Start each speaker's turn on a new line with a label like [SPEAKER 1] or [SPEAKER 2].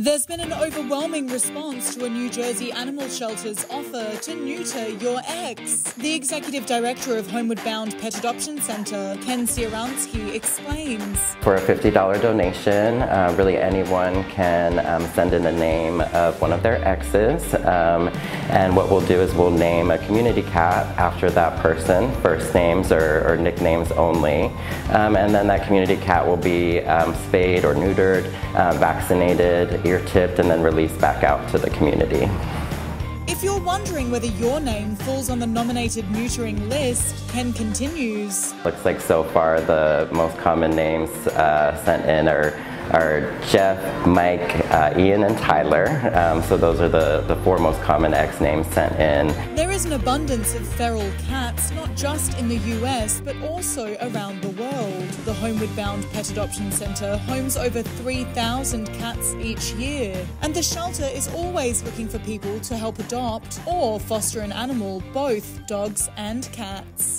[SPEAKER 1] There's been an overwhelming response to a New Jersey animal shelter's offer to neuter your ex. The executive director of Homeward Bound Pet Adoption Center, Ken Sieransky, explains.
[SPEAKER 2] For a $50 donation, uh, really anyone can um, send in the name of one of their exes. Um, and what we'll do is we'll name a community cat after that person, first names or, or nicknames only. Um, and then that community cat will be um, spayed or neutered, uh, vaccinated, ear tipped, and then released back out to the community.
[SPEAKER 1] If you're wondering whether your name falls on the nominated neutering list, Ken continues.
[SPEAKER 2] Looks like so far the most common names uh, sent in are are Jeff, Mike, uh, Ian, and Tyler. Um, so those are the, the four most common ex names sent in.
[SPEAKER 1] There is an abundance of feral cats, not just in the US, but also around the world. The Homeward Bound Pet Adoption Centre homes over 3,000 cats each year. And the shelter is always looking for people to help adopt or foster an animal, both dogs and cats.